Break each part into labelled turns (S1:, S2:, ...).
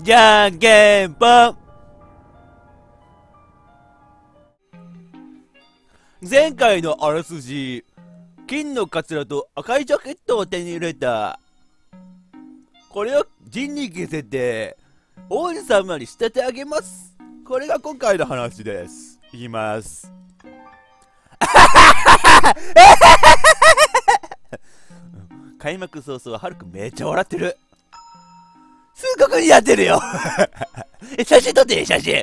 S1: じゃんけんぽん。前回のあらすじ金のカツラと赤いジャケットを手に入れた。これを陣に着せて王子様に仕立て上げます。これが今回の話です。いきます。開幕早々ハルくめっちゃ笑ってる。すごく似合ってるよ。え写真撮って写真。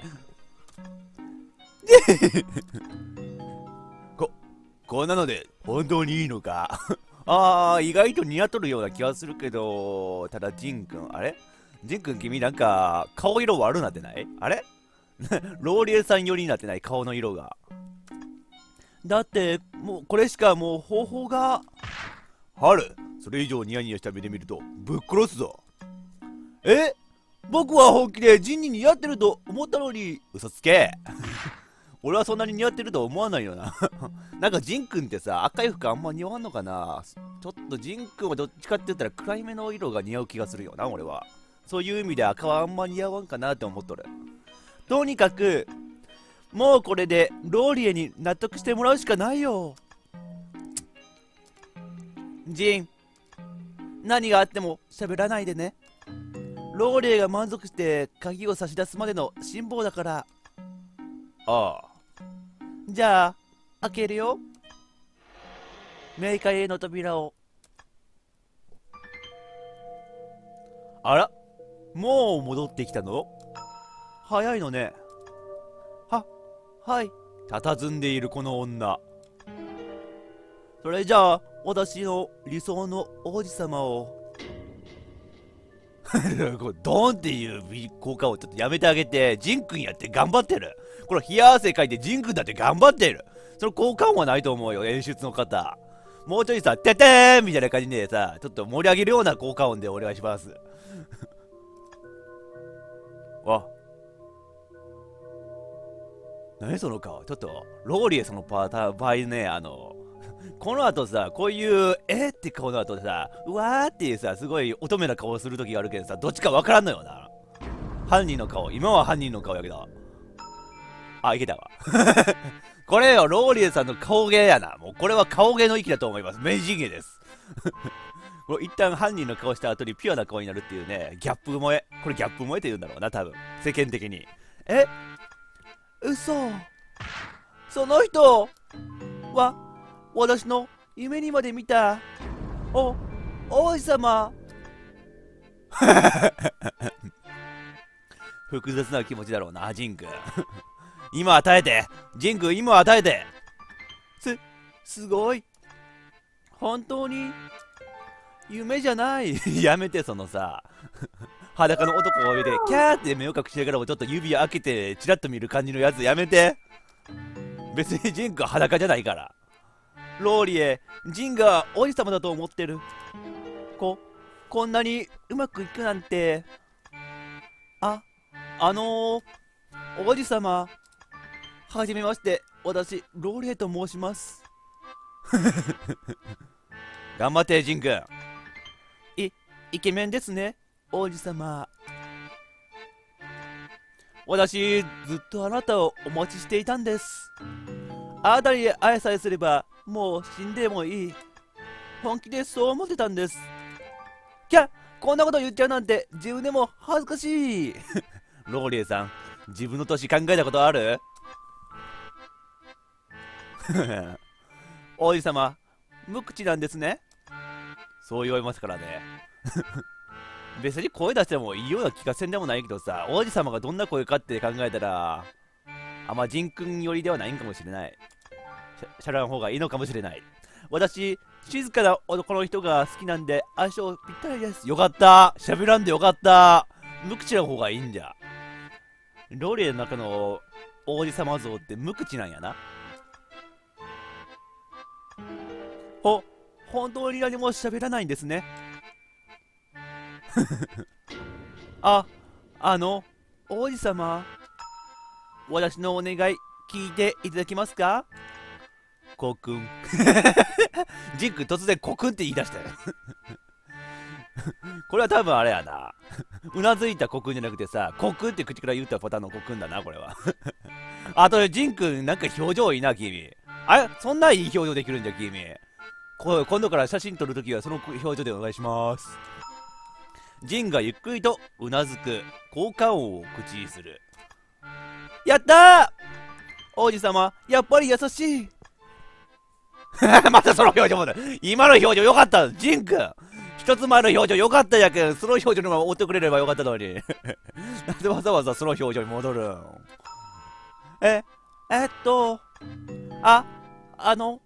S1: ここんなので本当にいいのか？ああ意外と似合っとるような気がするけどただジンくんあれ？ジンくん君なんか顔色悪なってない？あれ？ローリエさん寄りになってない顔の色が。だってもうこれしかもう方法が。春それ以上ニヤニヤした目で見るとぶっ殺すぞ。え？僕は本気でジンに似合ってると思ったのに。嘘つけ。俺はそんなに似合ってると思わないよな。なんかジンくんってさ赤い服あんま似合わんのかな。ちょっとジンくんはどっちかって言ったら暗いめの色が似合う気がするよな俺は。そういう意味で赤はあんま似合わんかなって思っとる。とにかくもうこれでローリエに納得してもらうしかないよ。ジン何があっても喋らないでね。ローリエが満足して鍵を差し出すまでの辛抱だから。ああ。じゃあ開けるよ。冥界への扉を。あら。もう戻ってきたの？早いのね。ははい。佇んでいるこの女。それじゃあ私の理想の王子様を これドンっていう効果をちょっとやめてあげてジンくんやって頑張ってる。これ冷や汗かいてジンくんだって頑張ってる。その効果音はないと思うよ演出の方。もうちょいさ「ててーん!」みたいな感じでさちょっと盛り上げるような効果音でお願いします。わ。何その顔。ちょっとローリエそのパターン場合ねあのこの後さ、こういう、えって顔の後でさ、うわーっていうさ、すごい乙女な顔をする時があるけどさ、どっちかわからんのよな。犯人の顔。今は犯人の顔やけど。あ、いけたわ。これよ、ローリエさんの顔芸やな。もうこれは顔芸の域だと思います。名人芸です。これ一旦犯人の顔した後にピュアな顔になるっていうね、ギャップ萌え。これギャップ萌えって言うんだろうな、多分。世間的に。え？嘘？その人は私の夢にまで見た。お王子様。複雑な気持ちだろうな ジンク。今与えて。ジンク今与えて。すすごい。本当に？夢じゃない。やめてそのさ。裸の男を上でキャーって目を隠しながらもちょっと指を開けてチラッと見る感じのやつやめて。別にジンクは裸じゃないからローリエ、ジンが王子様だと思ってる。こ、こんなにうまくいくなんて。あ、あのー、王子様。はじめまして、私、ローリエと申します。頑張って、ジンくん。い、イケメンですね、王子様。私、ずっとあなたをお待ちしていたんです。あなたに愛さえすれば、もう死んでもいい。本気でそう思ってたんです。キャこんなこと言っちゃうなんて自分でも恥ずかしい。ローリエさん、自分の年考えたことある？王子様、無口なんですね。そう言われますからね。別に声出してもいいような気がせんでもないけどさ、王子様がどんな声かって考えたら、あんまジン君寄りではないんかもしれない。しゃらん方がいいのかもしれない。私、静かな男の人が好きなんで相性ぴったりです。よかった。喋らんでよかった。無口な方がいいんじゃ。ローリエの中の王子様像って無口なんやな。ほ、本当に何も喋らないんですね。あ、あの、王子様。私のお願い、聞いていただけますか？コクン。ジンク突然コクンって言い出したよこれは多分あれやな。うなずいたコクンじゃなくてさ、コクンって口から言ったパターンのコクンだな、これは。あと、ジンくん、なんか表情いいな、君。あれ？そんないい表情できるんじゃ、君。こ今度から写真撮るときはその表情でお願いします。ジンがゆっくりとうなずく、効果音を口にする。やったー王子様、やっぱり優しい。またその表情もだ。今の表情よかったジンくん一つ前の表情よかったやけん。その表情のまま追ってくれればよかったのに。なんでわざわざその表情に戻るん？え、えっと、あ、あの、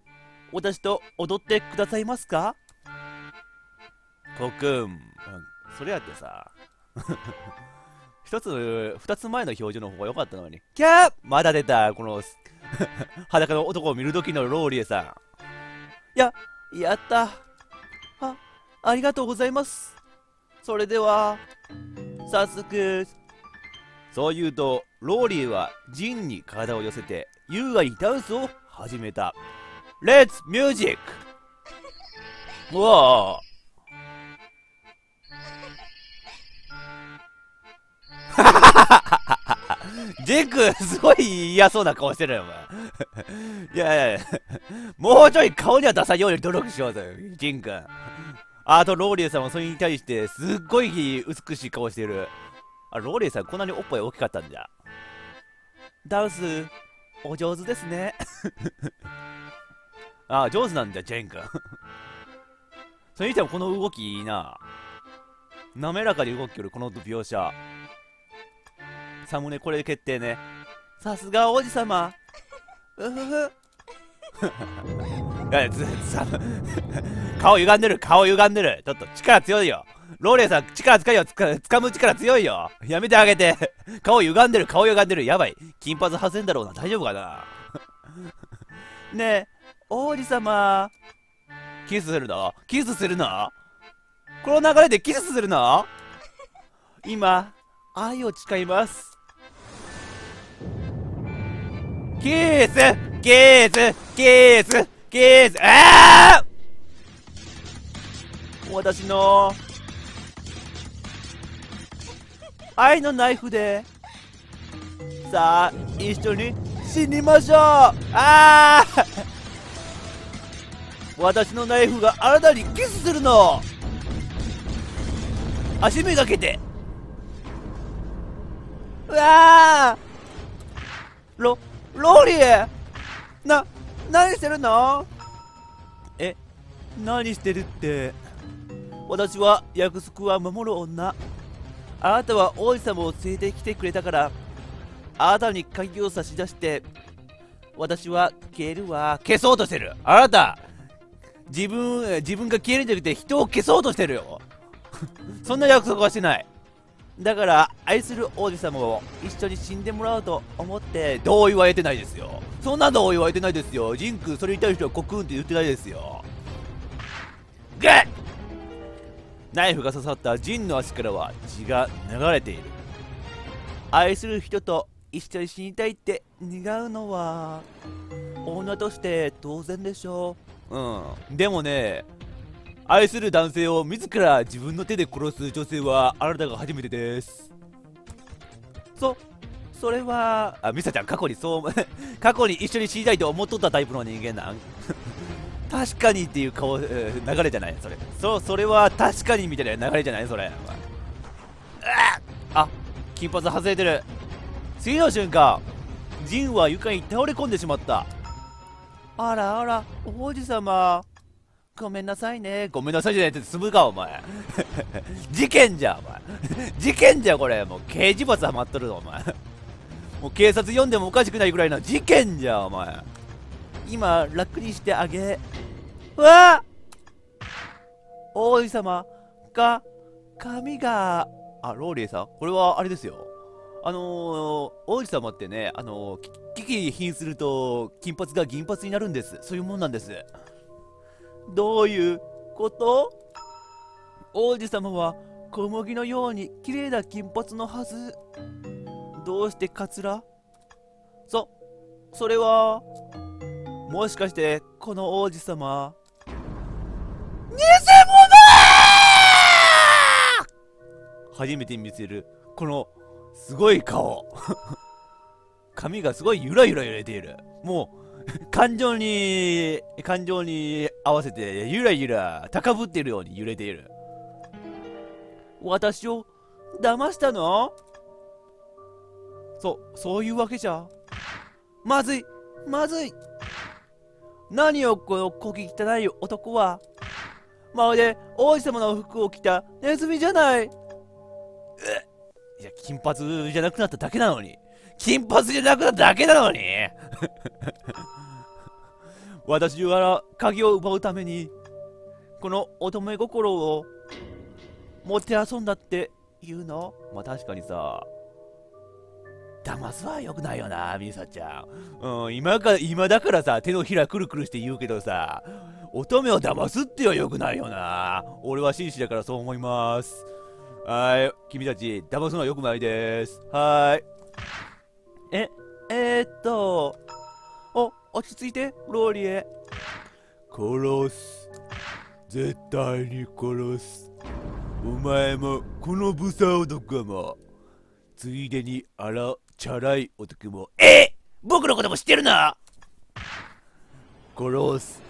S1: 私と踊ってくださいますか？コくん、それやってさ、一つ、二つ前の表情の方が良かったのに。キャーまだ出た、この裸の男を見るときのローリエさん。や、やった。あ、ありがとうございます。それでは、早速。そう言うと、ローリエはジンに体を寄せて、優雅にダンスを始めた。レッツミュージックうわ ジェク、すごい嫌そうな顔してるよ、お前。いやいやいや、もうちょい顔には出さんように努力しようぜ、ジン君。あと、ローリエさんもそれに対して、すっごい美しい顔してる。あ、ローリエさん、こんなにおっぱい大きかったんじゃ。ダンス、お上手ですね。あ、上手なんだ、ジェン君。それにしてもこの動きいいな。滑らかに動きよるこの描写。サムネこれ決定ね。さすが王子様。うふふ。顔歪んでる、顔歪んでる。ちょっと力強いよ。ローレーさん、力使いよ。つか、掴む力強いよ。やめてあげて。顔歪んでる、顔歪んでる。やばい。金髪外せんだろうな。大丈夫かなねえ、王子様。キスするの？キスするの？この流れでキスするの？今、愛を誓います。キースキースキースキースああ私の。愛のナイフで。さあ一緒に死にましょう。ああ私のナイフがあなたにキスするの。足めがけて。うわあロローリエな、何してるの？え、何してるって？私は約束は守る女。あなたは王子様を連れてきてくれたからあなたに鍵を差し出して私は消えるわ。消そうとしてる。あなた自分自分が消えるんじゃなくて人を消そうとしてるよ。そんな約束はしてないだから愛する王子様を一緒に死んでもらおうと思って同意は得てないですよ。そんな同意は得てないですよ。ジンクそれに対してはコクンって言ってないですよ。グッ!ナイフが刺さったジンの足からは血が流れている。愛する人と一緒に死にたいって願うのは女として当然でしょう。うん。でもね愛する男性を自ら自分の手で殺す女性はあなたが初めてです。そそれはあミサちゃん過去にそう 過去に一緒に死にたいと思っとったタイプの人間なん？確かにっていう顔、流れじゃない？それ。そそれは確かにみたいな流れじゃない？それ。あ金髪外れてる。次の瞬間ジンは床に倒れ込んでしまった。あらあら王子様ごめんなさいね。ごめんなさいじゃないって済むか、お前。事件じゃ、お前。事件じゃ、これ。もう刑事罰はまっとるぞ、お前。もう警察呼んでもおかしくないぐらいの事件じゃ、お前。今、楽にしてあげ。うわ王子様が、髪が、あ、ローリーさん？これはあれですよ。あのー、王子様ってね、あのー、危機に瀕すると、金髪が銀髪になるんです。そういうもんなんです。どういうこと？王子様は小麦のように綺麗な金髪のはず。どうしてカツラそ、それは、もしかしてこの王子様、偽物初めて見せるこのすごい顔。髪がすごいゆらゆら揺れている。もう感情に感情に合わせてゆらゆら高ぶっているように揺れている。私を騙したの？そそういうわけじゃ。まずいまずい。何をこのこき汚い男は？まるで王子様の服を着たネズミじゃない。いや金髪じゃなくなっただけなのに。金髪じゃなくなっただけなのに。私は鍵を奪うためにこの乙女心を持って遊んだって言うの？まあ確かにさ騙すはよくないよな、ミサちゃん。うん、今か、今だからさ、手のひらくるくるして言うけどさ、乙女を騙すってはよくないよな。俺は紳士だからそう思います。はい、君たち、騙すのはよくないです。はい。え、えー、っと、お、落ち着いて、ローリエ。殺す。絶対に殺す。お前も、このブサ男も、ついでにあら、チャラい男も、え僕のことも知ってるな殺す、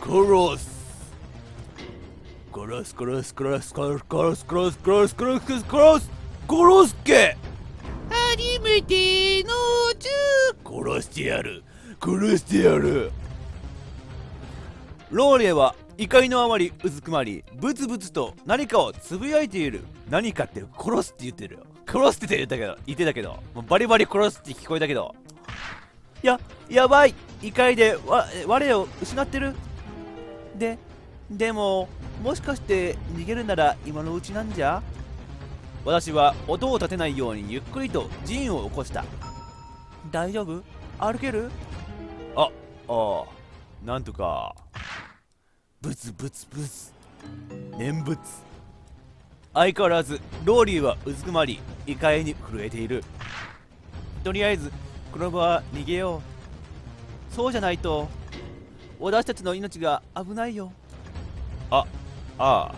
S1: 殺す。殺す殺す殺す殺す殺す殺す殺す殺す殺す殺す殺すけ初めての銃殺してやる。殺してやる。ローレは怒りのあまりうずくまりブツブツと何かをつぶやいている。何かって殺すって言ってるよ。殺すって言ったけど言ってたけどもうバリバリ殺すって聞こえたけど。ややばい。怒りでわ我を失ってる。ででももしかして逃げるなら今のうちなんじゃ？私は音を立てないようにゆっくりと陣を起こした。大丈夫？歩ける？ああなんとか。ブツブツブツ。念仏。相変わらずローリーはうずくまり異界に震えている。とりあえずこの場は逃げよう。そうじゃないと私たちの命が危ないよ。あああ。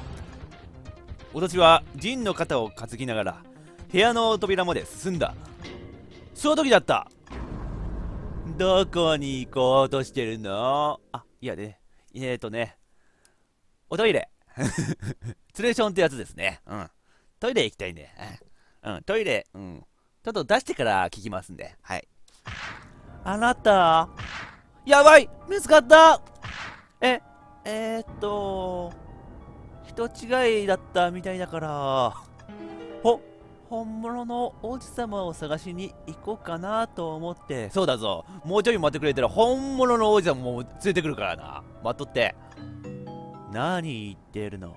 S1: 私はジンの肩を担ぎながら部屋の扉まで進んだ。その時だった。どこに行こうとしてるの？あいやねえーとねおトイレ ツレーションってやつですね。うん。トイレ行きたいんで。うん、トイレ、うん。ちょっと出してから聞きますんで。はい。あなた、やばい見つかったえ、えー、っと、人違いだったみたいだから、本物の王子様を探しに行こうかなと思って。そうだぞ。もうちょい待ってくれたら本物の王子様も連れてくるからな。待っとって。何言ってるの？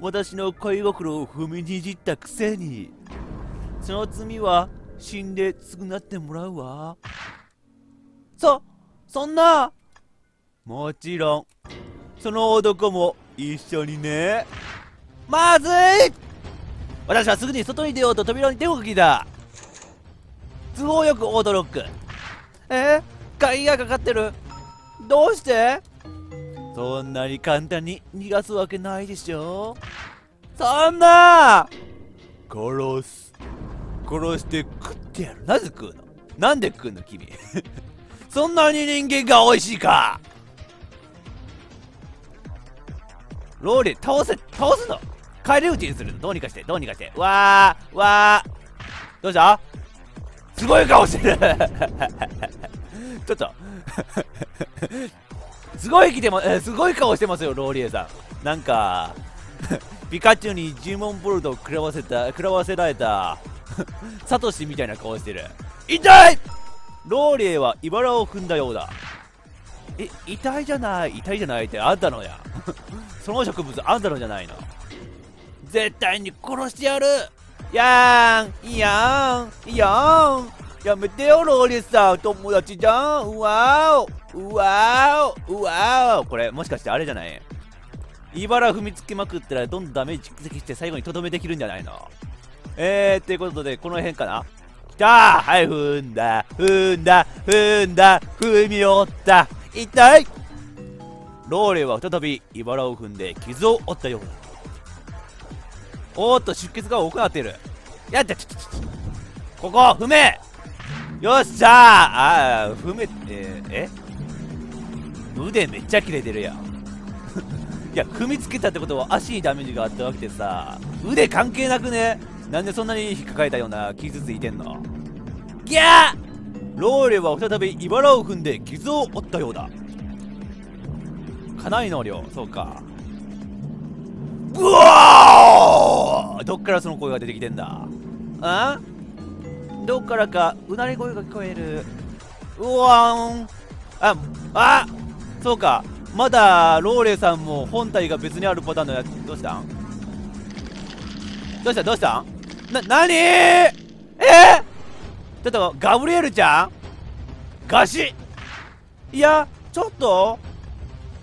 S1: 私の恋心を踏みにじったくせにその罪は死んで償ってもらうわそそんなもちろんその男も一緒にねまずい私はすぐに外に出ようと扉に手をかけた。都合よくオートロック。え？鍵がかかってる？どうして？そんなに簡単に逃がすわけないでしょ。そんな！殺す。殺して食ってやる。なぜ食うの？なんで食うの？君。そんなに人間が美味しいか。ローリー倒せ倒すの。帰り討ちにするのどうにかしてどうにかしてわーわーどうした？すごい顔してる ちょっと すごい来てま、すごい顔してますよ、ローリエさん。なんか、ピカチュウに呪文ボルトを食らわせた、食らわせられた、サトシみたいな顔してる。痛いローリエは茨を踏んだようだ。え、痛いじゃない、痛いじゃないってあんたのや。その植物あんたのじゃないの。絶対に殺してやる。やーんやーんやーん。やめてよ、ローリエさん。友達じゃん。うわーうわーうわーこれもしかしてあれじゃない？茨踏みつけまくったらどんどんダメージ蓄積して最後にとどめできるんじゃないの？えー、ということでこの辺かな？きたー。はい踏んだ。踏んだ。踏んだ。踏み折った。痛いローレは再び茨を踏んで傷を負ったようだ。おーっと出血が多くなってる。やったちょちょちょここ踏め。よっしゃー。あー踏めえー、え？腕めっちゃ切れてるやん。いや踏みつけたってことは足にダメージがあったわけでさ。腕関係なくね？なんでそんなに引っかかれたような傷ついてんの？ギャー！ローレは再び茨を踏んで傷を負ったようだ。かなりの量。そうか。うわー！どっからその声が出てきてんだ？あ？どっからかうなり声が聞こえる。うわーん。ああそうか。まだローレさんも本体が別にあるパターンのやつ。どうしたん？どうした？どうしたん？な、なにーえ？ー、ちょっとガブリエルちゃん？ガシ。いやちょっと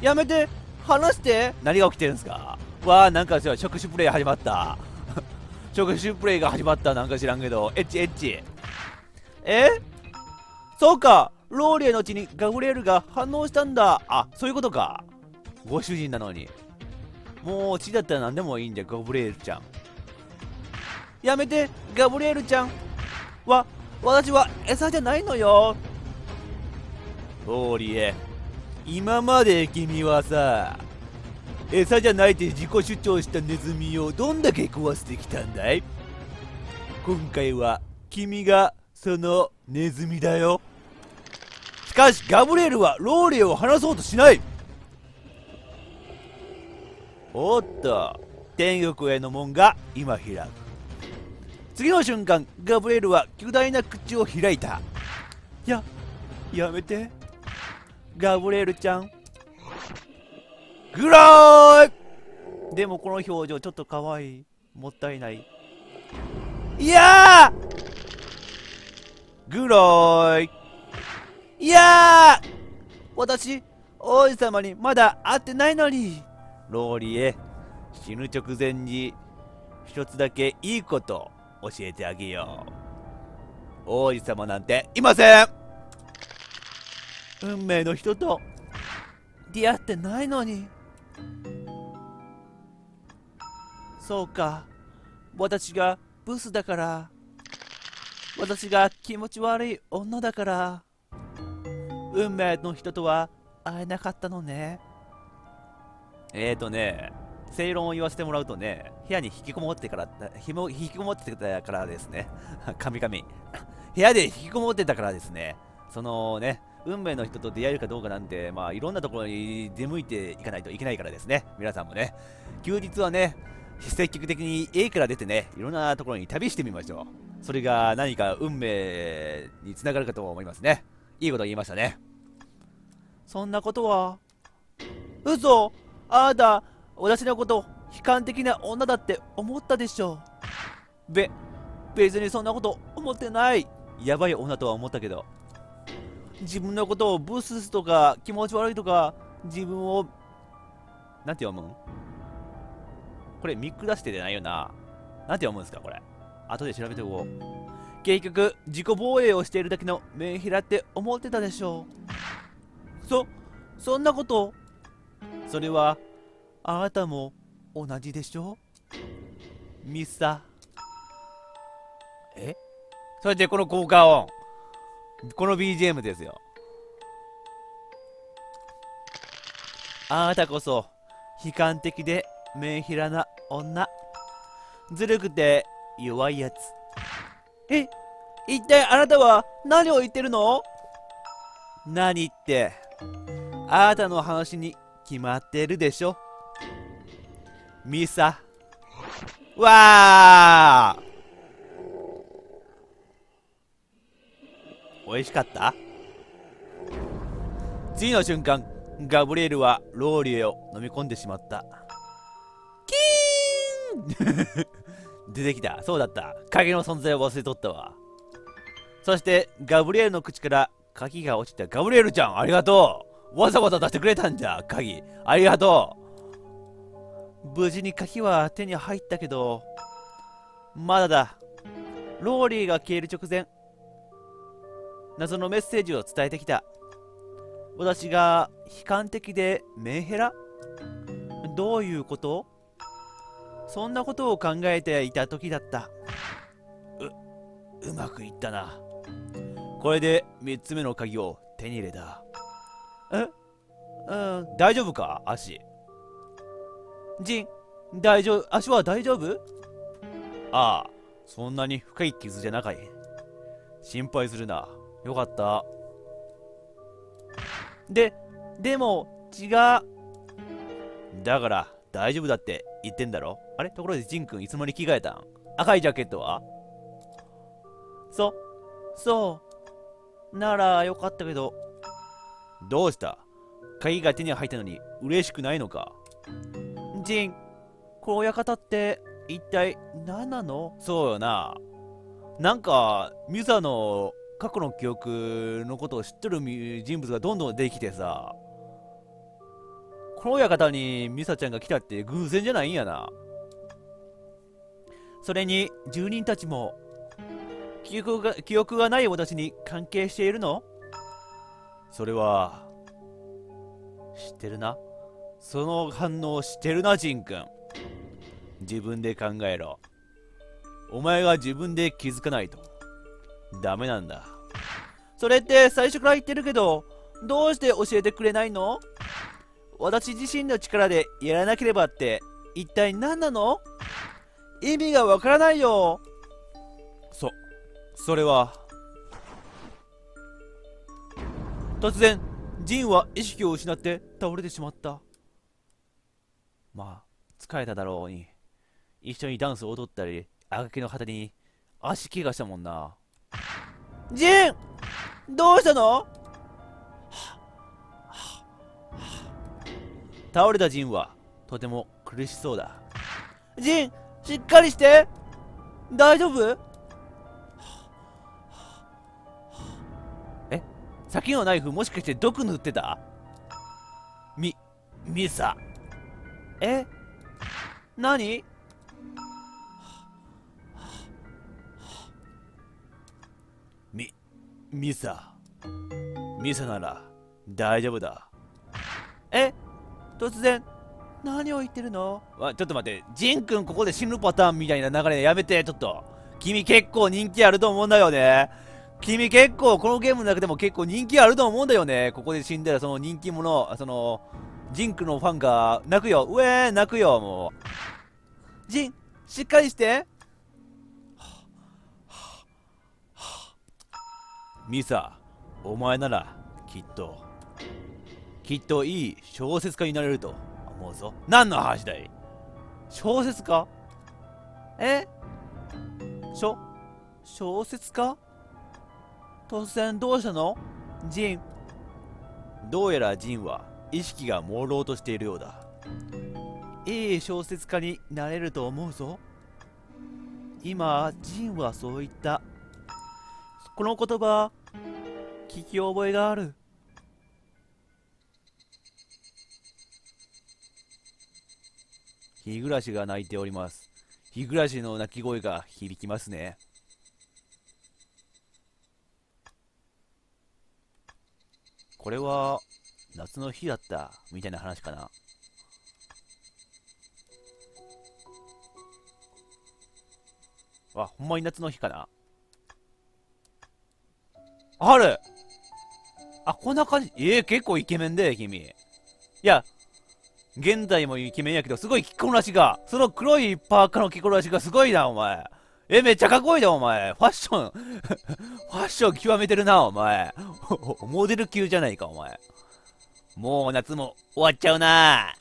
S1: やめて話して。何が起きてるんですか？わあなんか触手プレイ始まった。触手プレイが始まったなんか知らんけど。エッチエッチ。え？そうか。ローリエのうちにガブリエルが反応したんだ。あそういうことか。ご主人なのに。もう血だったら何でもいいんだガブリエルちゃん。やめてガブリエルちゃん。わ私は餌じゃないのよ。ローリエ今まで君はさ餌じゃないって自己主張したネズミをどんだけ壊してきたんだい？今回は君がそのネズミだよ。しかしガブリエルはローリエを離そうとしない。おっと天国への門が今開く。次の瞬間ガブリエルは巨大な口を開いた。ややめて。ガブリエルちゃん。ぐらいでもこの表情ちょっと可愛い。いもったいない。いやー。ぐらいいやー。私王子様にまだ会ってないのに。ローリエ死ぬ直前に一つだけいいこと教えてあげよう。王子様なんていません。運命の人と出会ってないのに。そうか。私がブスだから。私が気持ち悪い女だから。運命の人とは会えなかったのね。えーとね正論を言わせてもらうとね部屋に引きこもってからひも引きこもってたからですね。神々。部屋で引きこもってたからですね。そのね運命の人と出会えるかどうかなんて、まあ、いろんなところに出向いていかないといけないからですね。皆さんもね、休日はね、積極的に家から出てね、いろんなところに旅してみましょう。それが何か運命につながるかと思いますね。いいこと言いましたね。そんなことは、嘘あなた、私のこと、悲観的な女だって思ったでしょう。べ、別にそんなこと思ってない。やばい女とは思ったけど。自分のことをブススとか気持ち悪いとか自分をなんて読むん？これ見下しててないよな。なんて読むんですかこれ。後で調べておこう。結局自己防衛をしているだけのメンヒラって思ってたでしょう。そそんなこと。それはあなたも同じでしょミスター。え？それでこの効果音。この BGM ですよ。あなたこそ、悲観的でメンヒラな女。ずるくて弱いやつ。え、一体あなたは何を言ってるの？何って、あなたの話に決まってるでしょ。ミサ。わー美味しかった？次の瞬間ガブリエルはローリエを飲み込んでしまった。キーン！出てきた。そうだった。鍵の存在を忘れとったわ。そしてガブリエルの口から鍵が落ちた。ガブリエルちゃんありがとう！わざわざ出してくれたんじゃ鍵。ありがとう！無事に鍵は手に入ったけどまだだ。ローリーが消える直前謎のメッセージを伝えてきた。私が悲観的でメンヘラ？どういうこと？そんなことを考えていた時だった。ううまくいったな。これで3つ目の鍵を手に入れた。え？うん大丈夫か？足。ジン大丈夫？足は大丈夫？ああそんなに深い傷じゃなかい。心配するな。よかった。ででも血がだから大丈夫だって言ってんだろ？あれ？ところでジン君いつの間に着替えたん？赤いジャケットは？そ、そう。ならよかったけど。どうした？鍵が手に入ったのに嬉しくないのか？ジン、この館って一体何なの？そうよな。なんか、ミュザの過去の記憶のことを知ってる人物がどんどんできてさ。この館にミサちゃんが来たって偶然じゃないんやな。それに住人たちも記憶が記憶がない私に関係しているの？それは知ってるな？その反応知ってるなジン君。自分で考えろ。お前が自分で気づかないと。ダメなんだ。それって最初から言ってるけどどうして教えてくれないの？私自身の力でやらなければって一体何なの？意味がわからないよ。そそれは。突然ジンは意識を失って倒れてしまった。まあ疲れただろうに。一緒にダンスを踊ったりあがきの旗に足怪我したもんな。ジンどうしたの？倒れたジンはとても苦しそうだ。ジンしっかりして。大丈夫？先のナイフもしかして毒塗ってた？み、ミサ。え何？ミサ。ミサなら大丈夫だ。え？突然、何を言ってるの？あちょっと待って、ジンくんここで死ぬパターンみたいな流れやめて、ちょっと。君結構人気あると思うんだよね。君結構このゲームの中でも結構人気あると思うんだよね。ここで死んだらその人気者、その、ジンクのファンが泣くよ。うえー、泣くよ、もう。ジン、しっかりして。ミサ、お前なら、きっと、きっといい小説家になれると思うぞ。何の話だい？小説家？え？しょ小説家？突然どうしたの？ジン。どうやらジンは意識が朦朧としているようだ。いい小説家になれると思うぞ。今、ジンはそう言った。この言葉、聞き覚えがある。日暮らしが泣いております。日暮らしの鳴き声が響きますね。これは夏の日だったみたいな話かな。あ、ほんまに夏の日かな。あるあ、こんな感じ。ええー、結構イケメンだよ、君。いや、現在もイケメンやけど、すごい着こなしが、その黒いパーカーの着こなしがすごいな、お前。え、めっちゃかっこいいな、お前。ファッション ファッション極めてるな、お前。モデル級じゃないか、お前。もう夏も終わっちゃうな。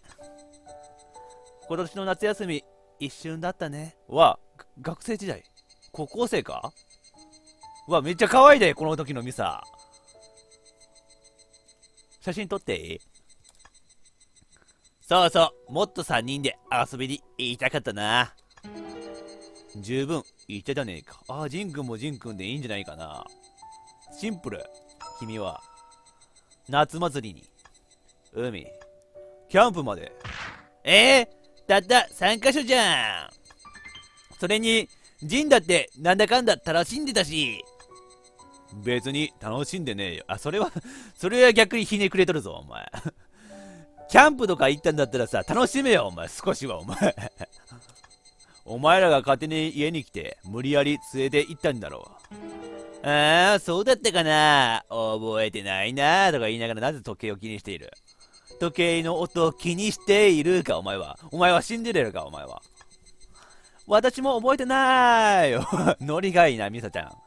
S1: 今年の夏休み、一瞬だったね。わ、学生時代。高校生か？うわ、めっちゃ可愛いで、この時のミサ。写真撮っていい？そうそう、もっと3人で遊びに行きたかったな。十分言ってたねえか。ああ、ジンくんもジンくんでいいんじゃないかな。シンプル。君は、夏祭りに、海、キャンプまで。えー、たった3カ所じゃん。それに、ジンだってなんだかんだ楽しんでたし。別に楽しんでねえよ。あ、それは それは逆にひねくれとるぞ、お前。キャンプとか行ったんだったらさ、楽しめよ、お前。少しは、お前 お前らが勝手に家に来て無理やり連れて行ったんだろう。ああ、そうだったかな覚えてないなとか言いながらなぜ時計を気にしている。時計の音を気にしているか、お前は。お前はシンデレラか、お前は。私も覚えてないよ。ノリがいいな、ミサちゃん。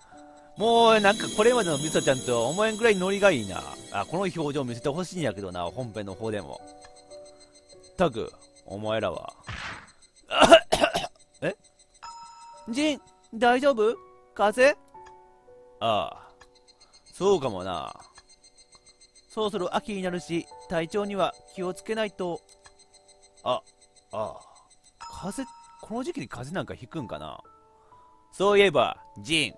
S1: もうなんかこれまでのミサちゃんとは思えんくらいノリがいいな。あ、この表情見せてほしいんやけどな、本編の方でも。たく、お前らは。え？ジン、大丈夫？風？邪ああ、そうかもな。そろそろ秋になるし、体調には気をつけないと。あ、ああ。風、この時期に風邪なんかひくんかなそういえば、ジン。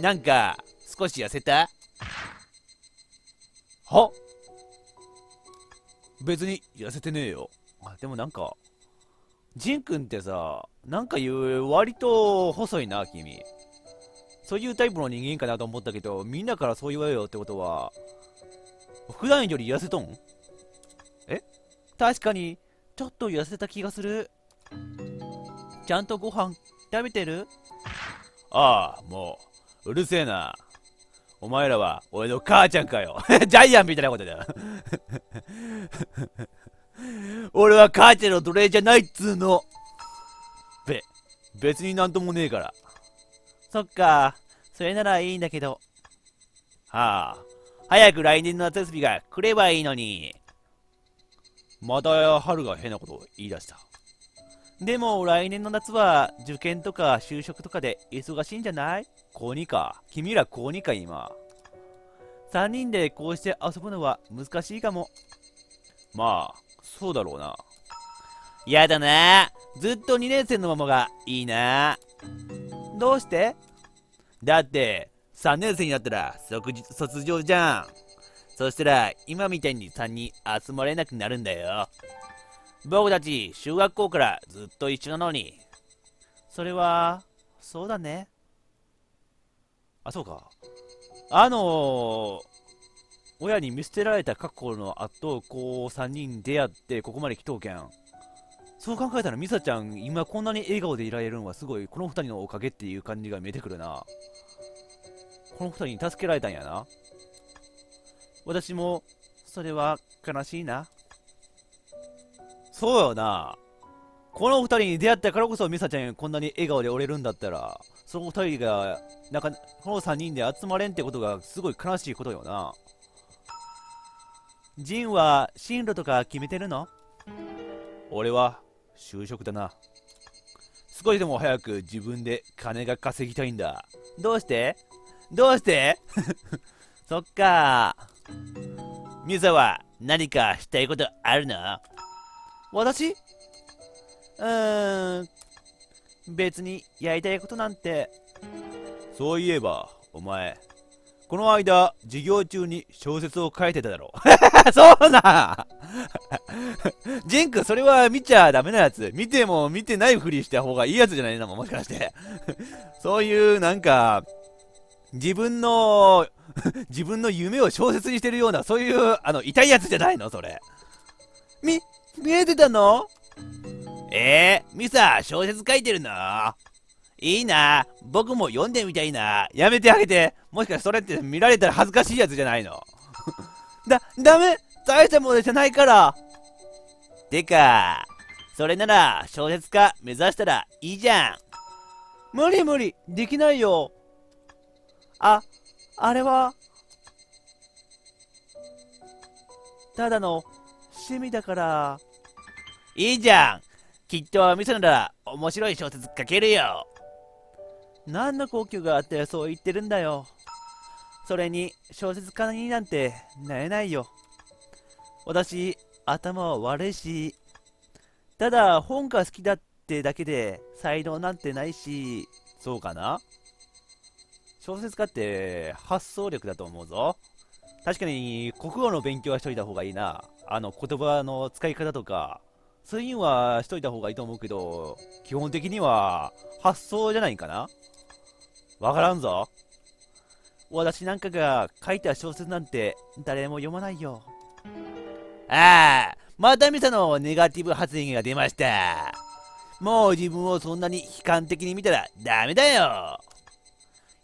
S1: なんか、少し痩せた？は？別に痩せてねえよ。あ、でもなんか、ジンくんってさ、なんか言う、割と細いな、君。そういうタイプの人間かなと思ったけど、みんなからそう言われよってことは、普段より痩せとん？え？確かに、ちょっと痩せた気がする。ちゃんとご飯食べてる？ああ、もう、うるせえな。お前らは俺の母ちゃんかよ。ジャイアンみたいなことだよ。俺は母ちゃんの奴隷じゃないっつーの。べ、別になんともねえから。そっか、それならいいんだけど。はあ、早く来年の夏休みが来ればいいのに。また春が変なことを言い出した。でも来年の夏は受験とか就職とかで忙しいんじゃない？高2か。君ら高2か今。3人でこうして遊ぶのは難しいかも。まあ、そうだろうな。やだな。ずっと2年生のままがいいな。どうして？だって、3年生になったら即日卒業じゃん。そしたら、今みたいに3人集まれなくなるんだよ。僕たち、中学校からずっと一緒なのに。それは、そうだね。あ、そうか。あのー、親に見捨てられた過去の後、こう、3人出会って、ここまで来とうけん。そう考えたら、ミサちゃん、今こんなに笑顔でいられるのはすごい、この2人のおかげっていう感じが見えてくるな。この2人に助けられたんやな。私も、それは悲しいな。そうよな。この二人に出会ったからこそミサちゃんこんなに笑顔で折れるんだったら、その二人が、なんか、この三人で集まれんってことがすごい悲しいことよな。ジンは進路とか決めてるの？俺は就職だな。少しでも早く自分で金が稼ぎたいんだ。どうして？どうして？そっか。ミサは何かしたいことあるの？私？うーん、別にやりたいことなんて。そういえば、お前、この間、授業中に小説を書いてただろ。そうなジンク、それは見ちゃダメなやつ。見ても見てないふりした方がいいやつじゃないのもしかして。そういう、なんか、自分の、自分の夢を小説にしてるような、そういう、あの、痛いやつじゃないのそれ。み、見えてたの？えー、ミサ、小説書いてるの？いいな。僕も読んでみたいな。やめてあげて。もしかしてそれって見られたら恥ずかしいやつじゃないの？だ、ダメ大したものじゃないから。てか、それなら小説家目指したらいいじゃん。無理無理、できないよ。あ、あれは、ただの趣味だから。いいじゃんきっとミサなら面白い小説書けるよ何の根拠があってそう言ってるんだよ。それに小説家になんてなれないよ。私、頭は悪いし、ただ本が好きだってだけで才能なんてないし、そうかな？小説家って発想力だと思うぞ。確かに国語の勉強はしといた方がいいな。あの言葉の使い方とか、そういうのはしといた方がいいと思うけど、基本的には発想じゃないかなわからんぞ。私なんかが書いた小説なんて誰も読まないよ。ああ、またミサの？ネガティブ発言が出ました。もう自分をそんなに悲観的に見たらダメだよ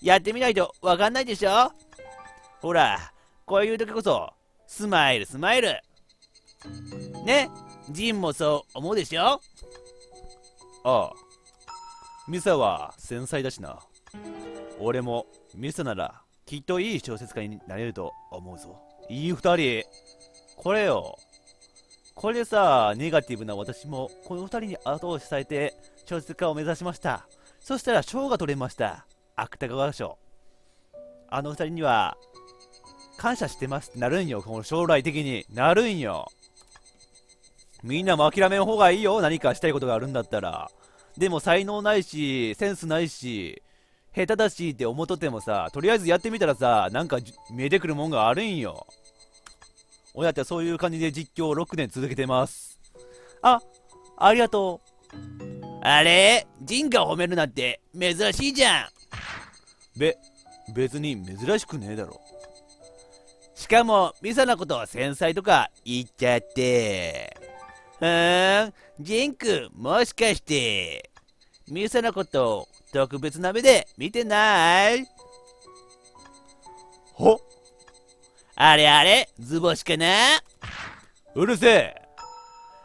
S1: やってみないとわかんないでしょほら、こういう時こそ、スマイルスマイルね？ジンもそう思うでしょ？ああ。ミサは繊細だしな。俺もミサならきっといい小説家になれると思うぞ。いい二人。これよ。これでさ、ネガティブな私もこの二人に後押しされて小説家を目指しました。そしたら賞が取れました。芥川賞。あの二人には感謝してますってなるんよ、この将来的に。なるんよ。みんなも諦めん方がいいよ、何かしたいことがあるんだったら。でも才能ないし、センスないし、下手だしって思っとってもさ、とりあえずやってみたらさ、なんか見えてくるもんがあるんよ。親ってそういう感じで実況を6年続けてます。あ、ありがとう。あれ？ジンが褒めるなんて珍しいじゃん。べ、別に珍しくねえだろ。しかも、ミサのことを繊細とか言っちゃって。ふーん、ジンク、もしかして、ミサのことを特別な目で見てない？ほ？あれあれ、ズボシかな？うるせえ。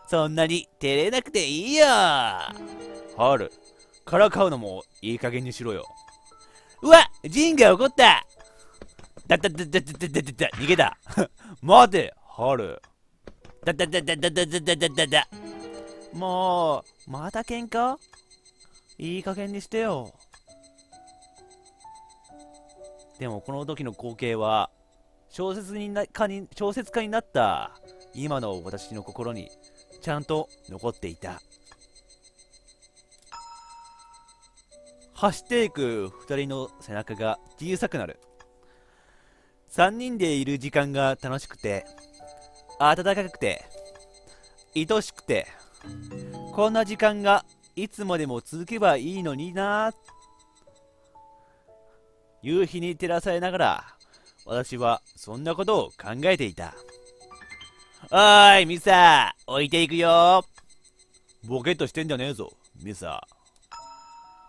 S1: そんなに照れなくていいよ。ハル、からかうのもいい加減にしろよ。うわジンが怒った。だだだだだだだだ逃げた。待てハルだだだだだだだだだだ。もうまた喧嘩？いい加減にしてよ。でもこの時の光景は小説にな家に小説家になった今の私の心にちゃんと残っていた。走っていく2人の背中が小さくなる。3人でいる時間が楽しくて、暖かくて、愛しくて、こんな時間がいつまでも続けばいいのにな夕日に照らされながら、私はそんなことを考えていた。おーい、ミサ置いていくよ。ボケッとしてんじゃねえぞ、ミサ。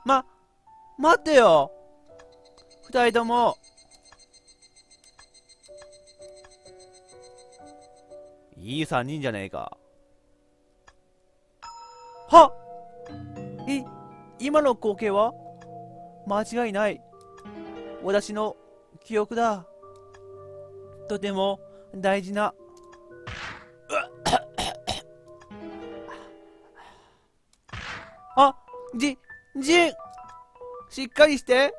S1: ま、待ってよ。二人ともいい3人じゃねえか。はっい、今の光景は？間違いない。私の記憶だ。とても大事な。あ、じ、じんしっかりして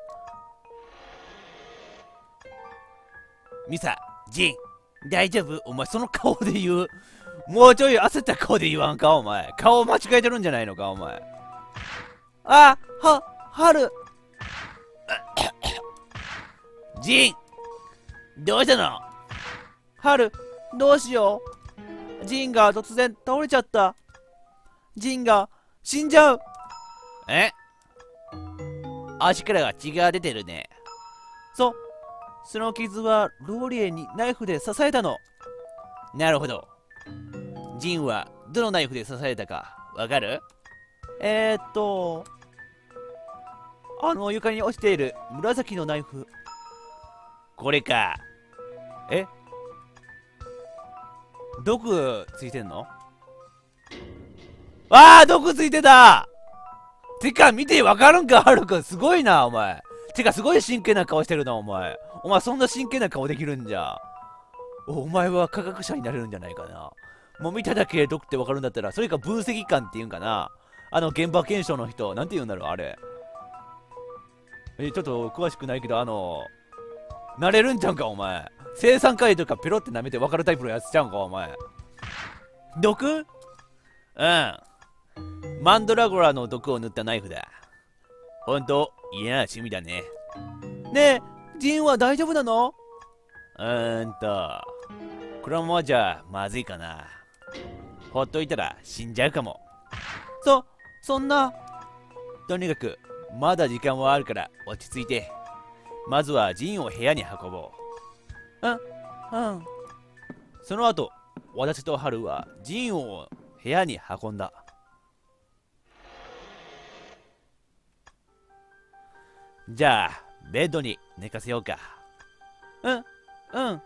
S1: ミサ、ジン大丈夫？お前その顔で言う？もうちょい焦った顔で言わんか？お前。顔間違えてるんじゃないのか？お前。あは、はる。ジンどうしたの？はる、どうしよう？ジンが突然倒れちゃった。ジンが死んじゃう。え？足から血が出てるね。そ、その傷はローリエにナイフで刺されたの。なるほど。ジンはどのナイフで刺されたかわかる？えー、っと、あの床に落ちている紫のナイフ。これか。え？毒ついてんの？ああ毒ついてたてか見てわかるんか？ハルくんすごいなお前てかすごい真剣な顔してるなお前お前そんな真剣な顔できるんじゃ。お前は科学者になれるんじゃないかな。もう見ただけで毒ってわかるんだったら、それか分析官っていうんかな。あの現場検証の人、なんて言うんだろう、あれ。え、ちょっと詳しくないけど、あの、なれるんちゃうんか、お前。生産回とかペロって舐めて分かるタイプのやつちゃうんか、お前。毒？うん。マンドラゴラの毒を塗ったナイフだ。ほんと、嫌な趣味だね。ねえ、ジンは大丈夫なの？うーんと、このままじゃまずいかな。ほっといたら死んじゃうかも。そ、そんな。とにかく、まだ時間はあるから落ち着いて。まずはジンを部屋に運ぼう。うん、うん。その後、私とハルはジンを部屋に運んだ。じゃあベッドに寝かせようか。うんうん。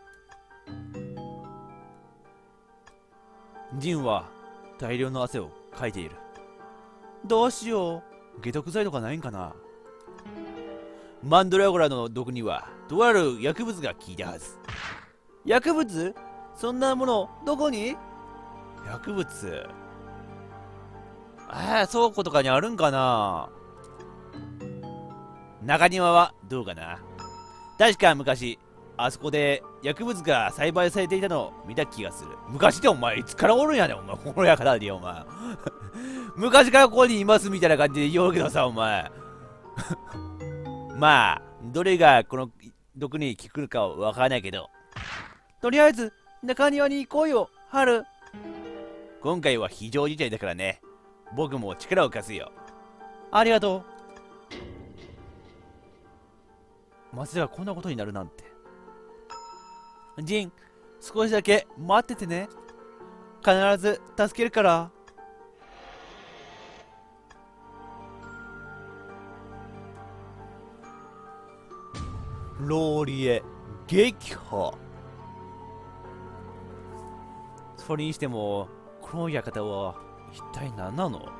S1: ジンは大量の汗をかいている。どうしよう。解毒剤とかないんかな？マンドラゴラの毒にはとある薬物が効いたはず。薬物？そんなものどこに？薬物。ああ倉庫とかにあるんかな？中庭はどうかな？確か昔あそこで薬物が栽培されていたのを見た気がする。昔ってお前いつからおるんやねんお前。このやからでお前。昔からここにいますみたいな感じで言おうけどさお前。まあどれがこの毒に効くかはわからないけど。とりあえず中庭に行こうよ春。今回は非常事態だからね。僕も力を貸すよ。ありがとう。まさかこんなことになるなんて。ジン少しだけ待っててね。必ず助けるから。ローリエ撃破。それにしてもこの館は一体何なの？